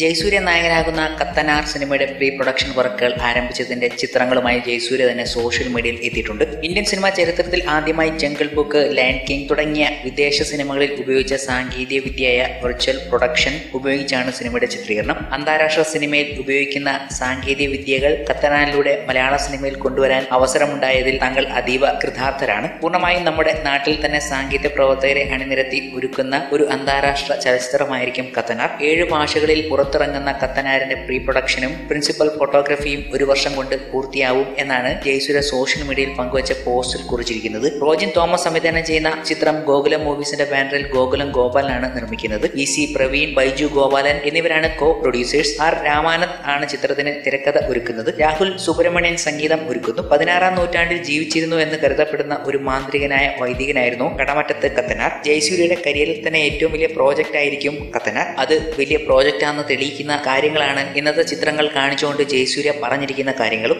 ജയസൂര്യ നായകനാകുന്ന കത്തനാർ സിനിമയുടെ pre production വർക്കുകൾ ആരംഭിച്ചതിന്റെ ചിത്രങ്ങളുമായി ജയസൂര്യ തന്നെ സോഷ്യൽ മീഡിയയിൽ എത്തിയിട്ടുണ്ട്. ഇന്ത്യൻ സിനിമാ ചരിത്രത്തിൽ ആദ്യമായി ജംഗിൾ ബുക്ക് ലാൻഡ് കിങ് തുടങ്ങിയ വിദേശ സിനിമകളിൽ ഉപയോഗിച്ച സാങ്കേതിക വിദ്യയായ വിർച്വൽ പ്രൊഡക്ഷൻ ഉപയോഗിച്ചാണ് സിനിമയുടെ ചിത്രീകരണം. അന്താരാഷ്ട്ര സിനിമയിൽ ഉപയോഗിക്കുന്ന സാങ്കേതിക വിദ്യകൾ കത്തനാലിലൂടെ മലയാള സിനിമയിൽ കൊണ്ടുവരാൻ അവസരമുണ്ടായതിൽ താങ്കൾ അതീവ കൃതാർത്ഥരാണ്. പൂർണമായും നമ്മുടെ നാട്ടിൽ തന്നെ സാങ്കേതിക പ്രവർത്തകരെ അണിനിരത്തി ഒരുക്കുന്ന ഒരു അന്താരാഷ്ട്ര ചലച്ചിത്രമായിരിക്കും കത്തനാർ. ഏഴ് ഭാഷകളിൽ പുറത്തിറങ്ങുന്ന കത്തനാരന്റെ പ്രീ പ്രൊഡക്ഷനും പ്രിൻസിപ്പൽ ഫോട്ടോഗ്രാഫിയും ഒരു വർഷം കൊണ്ട് പൂർത്തിയാവും എന്നാണ് ജയ്സുര സോഷ്യൽ മീഡിയയിൽ പങ്കുവച്ച പോസ്റ്റിൽ കുറിച്ചിരിക്കുന്നത്. റോജിൻ തോമസ് സംവിധാനം ചെയ്യുന്ന ചിത്രം ഗോകുലം മൂവീസിന്റെ ബാനറിൽ ഗോകുലം ഗോപാലനാണ് നിർമ്മിക്കുന്നത്. ഇ സി പ്രവീൺ ബൈജു ഗോപാലൻ എന്നിവരാണ് കോ പ്രൊഡ്യൂസേഴ്സ് ആർ രാമാനന്ദ് ആണ് ചിത്രത്തിന് തിരക്കഥ ഒരുക്കുന്നത്. രാഹുൽ സുബ്രഹ്മണ്യൻ സംഗീതം ഒരുക്കുന്നു. പതിനാറാം നൂറ്റാണ്ടിൽ ജീവിച്ചിരുന്നു എന്ന് കരുതപ്പെടുന്ന ഒരു മാന്ത്രികനായ വൈദികനായിരുന്നു കടമറ്റത്ത് കത്തനാർ. ജയസൂര്യയുടെ കരിയറിൽ തന്നെ ഏറ്റവും വലിയ പ്രോജക്റ്റ് ആയിരിക്കും കത്തനാർ. അത് വലിയ പ്രോജക്റ്റ് ആണെന്ന് തെളിയിക്കുന്ന കാര്യങ്ങളാണ്. ഇന്നത്തെ ചിത്രങ്ങൾ കാണിച്ചുകൊണ്ട് ജയസൂര്യ പറഞ്ഞിരിക്കുന്ന കാര്യങ്ങളും